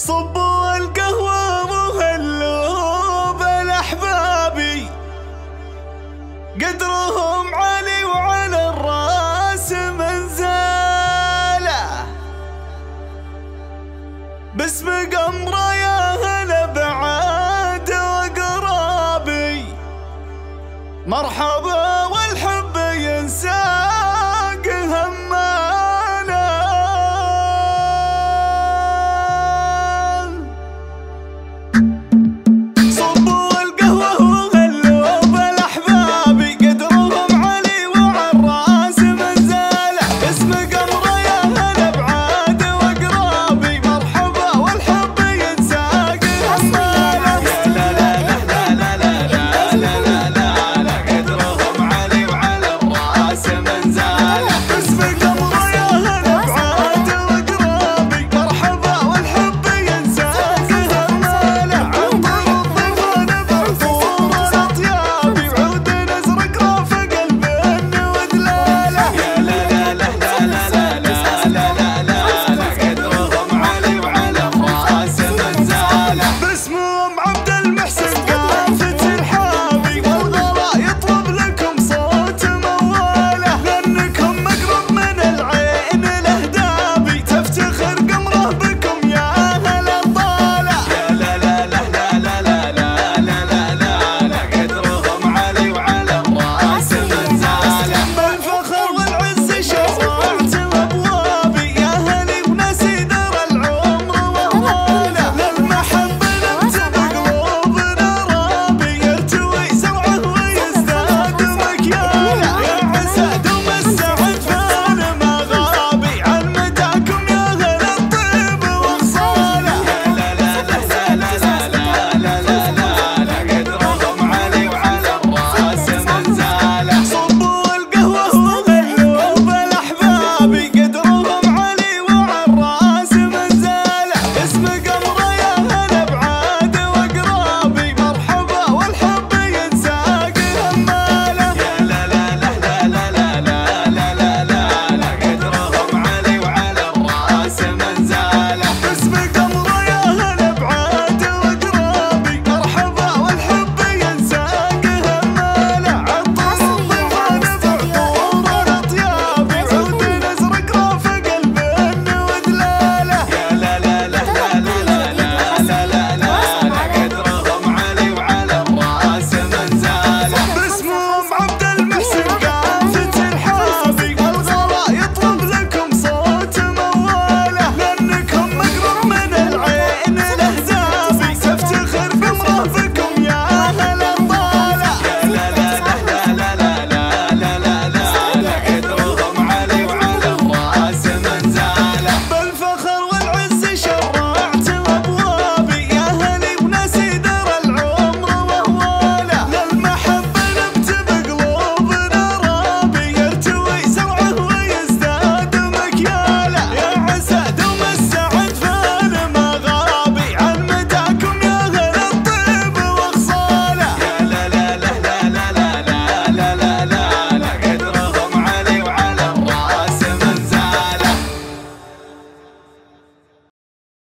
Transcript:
صبوا القهوة وهلوا بالأحبابي قدرهم علي وعلى الرأس منزاله باسم قمره يا هلا بعاد وقرابي. مرحبا